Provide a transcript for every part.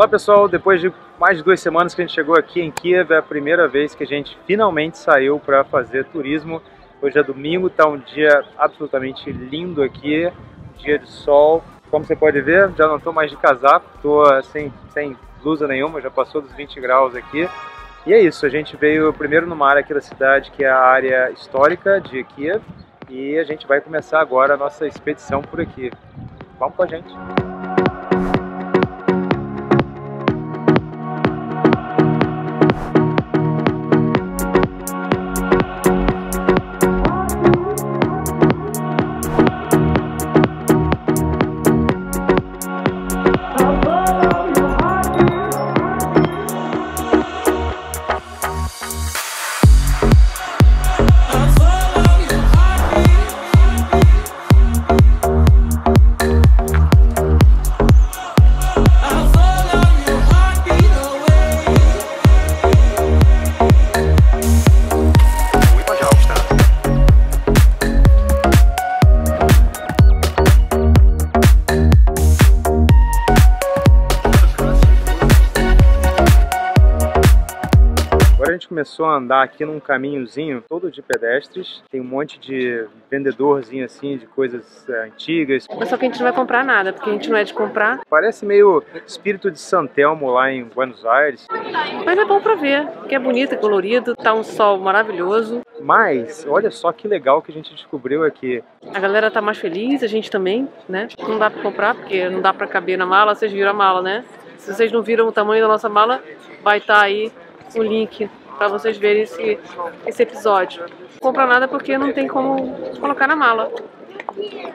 Olá pessoal, depois de mais de duas semanas que a gente chegou aqui em Kiev, é a primeira vez que a gente finalmente saiu para fazer turismo. Hoje é domingo, está um dia absolutamente lindo aqui, dia de sol. Como você pode ver, já não estou mais de casaco, estou sem, sem blusa nenhuma, já passou dos 20 graus aqui. E é isso, a gente veio primeiro numa área aqui da cidade, que é a área histórica de Kiev, e a gente vai começar agora a nossa expedição por aqui. Vamos com a gente! Começou a andar aqui num caminhozinho todo de pedestres. Tem um monte de vendedorzinho assim de coisas é, antigas. Mas só que a gente não vai comprar nada, porque a gente não é de comprar. Parece meio espírito de Santelmo lá em Buenos Aires. Mas é bom pra ver, que é bonito, e colorido, tá um sol maravilhoso. Mas, olha só que legal que a gente descobriu aqui. A galera tá mais feliz, a gente também, né? Não dá pra comprar, porque não dá pra caber na mala, vocês viram a mala, né? Se vocês não viram o tamanho da nossa mala, vai estar tá aí o link para vocês verem esse, esse episódio. Não compra nada porque não tem como colocar na mala.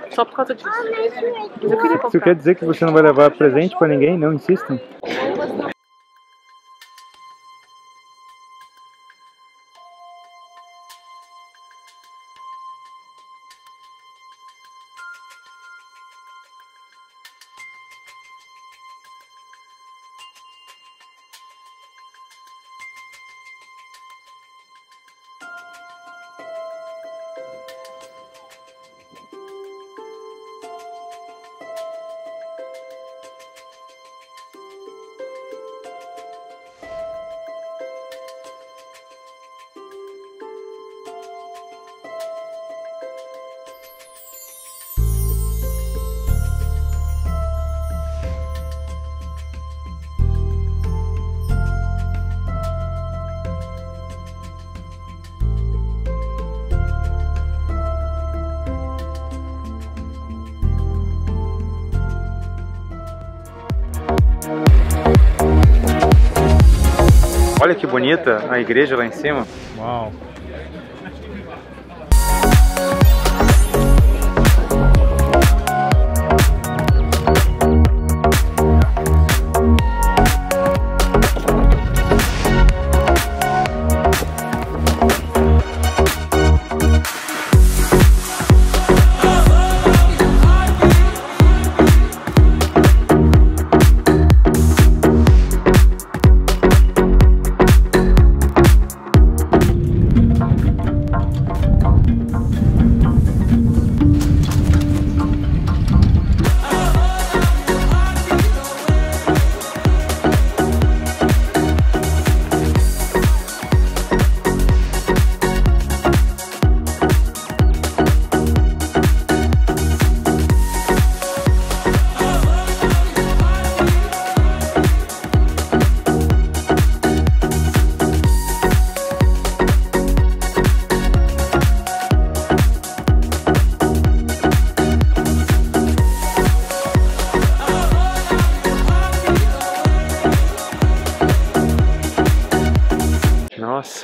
Só por causa disso. Mas eu queria comprar. Isso quer dizer que você não vai levar presente para ninguém? Não insistam. Olha que bonita a igreja lá em cima. Uau!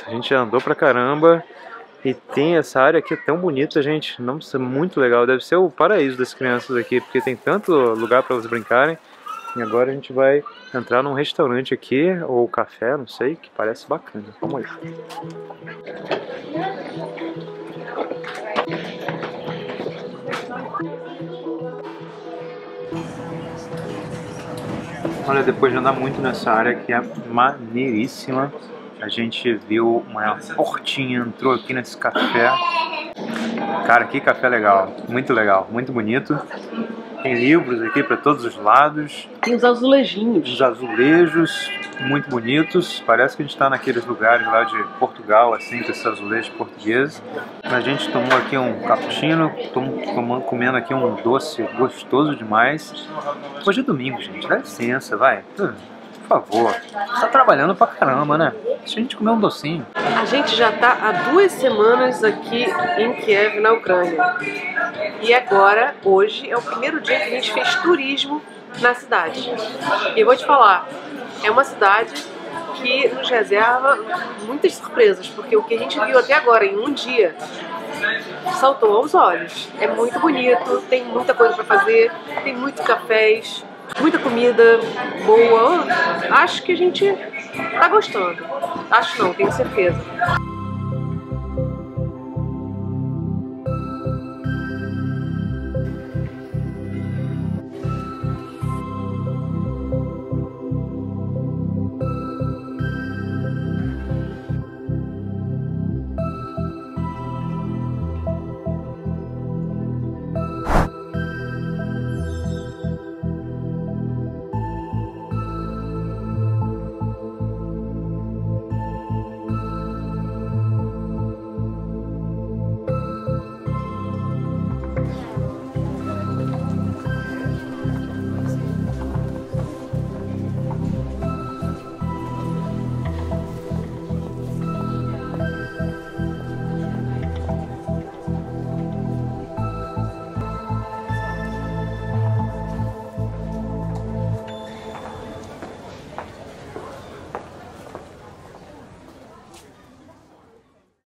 A gente andou pra caramba e tem essa área aqui tão bonita, gente. Nossa, muito legal. Deve ser o paraíso das crianças aqui, porque tem tanto lugar para elas brincarem. E agora a gente vai entrar num restaurante aqui, ou café, não sei, que parece bacana. Vamos aí. Olha, depois de andar muito nessa área que é maneiríssima, a gente viu uma portinha, entrou aqui nesse café. Cara, que café legal, muito legal, muito bonito. Tem livros aqui para todos os lados. Tem os azulejinhos. Os azulejos muito bonitos. Parece que a gente está naqueles lugares lá de Portugal, assim, com esses azulejos portugueses. A gente tomou aqui um cappuccino, tomando, comendo aqui um doce gostoso demais. Hoje é domingo, gente. Dá licença, vai. Favor. Tá trabalhando pra caramba, né? Deixa a gente comer um docinho. A gente já tá há duas semanas aqui em Kiev, na Ucrânia. E agora, hoje, é o primeiro dia que a gente fez turismo na cidade. E eu vou te falar, é uma cidade que nos reserva muitas surpresas, porque o que a gente viu até agora em um dia saltou aos olhos. É muito bonito, tem muita coisa para fazer, tem muitos cafés, muita comida boa. Acho que a gente tá gostando. Acho não, tenho certeza.